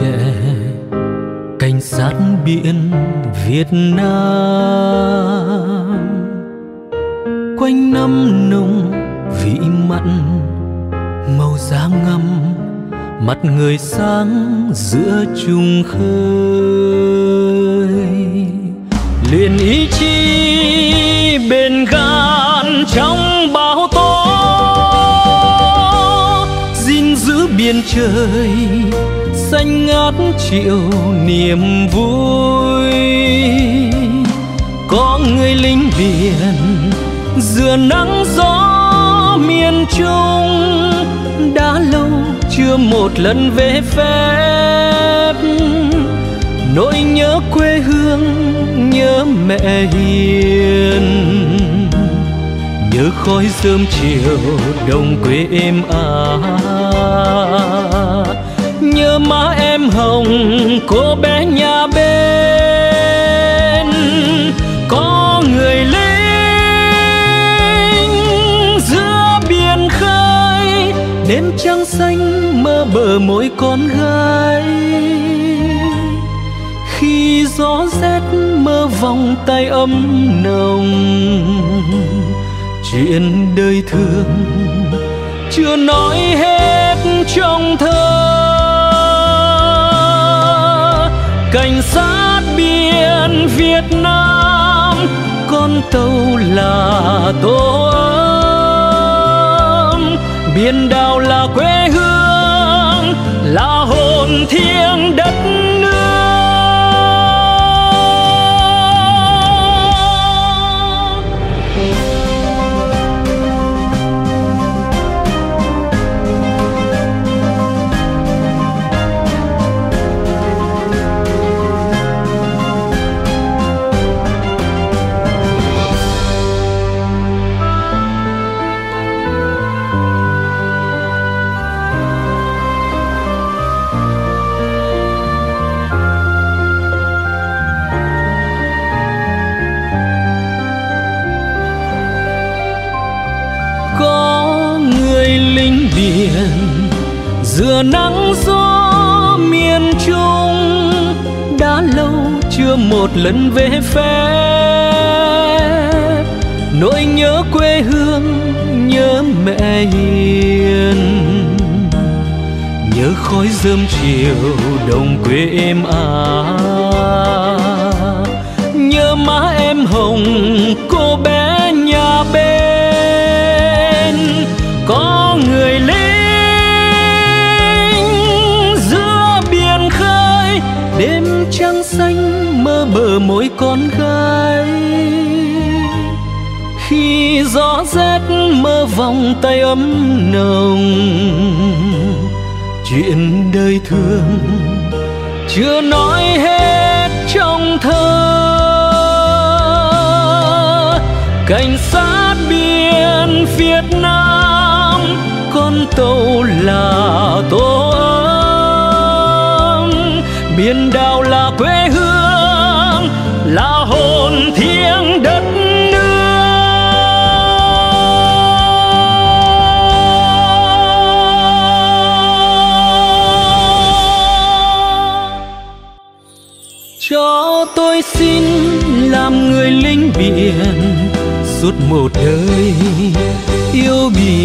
trẻ. Cảnh sát biển Việt Nam. Quanh năm nung vị mặn, màu da ngâm mặt người sáng giữa trùng khơi. Liền ý chí bên gan trong bão tố gìn giữ biên trời xanh ngát triệu niềm vui. Có người lính biển dừa nắng gió miền trung, đã lâu chưa một lần về phép. Nỗi nhớ quê hương, nhớ mẹ hiền. Nhớ khói sớm chiều, đồng quê êm ái. à. Cô bé nhà bên có người lính giữa biển khơi, đêm trăng xanh mơ bờ mỗi con gái. Khi gió rét mơ vòng tay ấm nồng, chuyện đời thương chưa nói hết trong thơ Việt Nam, con tàu là tổ ấm biển đảo là quê hương, là hồn thiêng đất biển, giữa nắng gió miền trung, đã lâu chưa một lần về phép nỗi nhớ quê hương, nhớ mẹ hiền. Nhớ khói rơm chiều đồng quê êm ả. Nhớ má em hồng, cô bé trăng xanh mơ bờ mỗi con gái. Khi gió rét mơ vòng tay ấm nồng, chuyện đời thương chưa nói hết trong thơ. Cảnh sát biển Việt Nam con tàu là tôi biển đảo là quê hương, là hồn thiêng đất cho tôi xin làm người lính biển, suốt một đời yêu biển biển.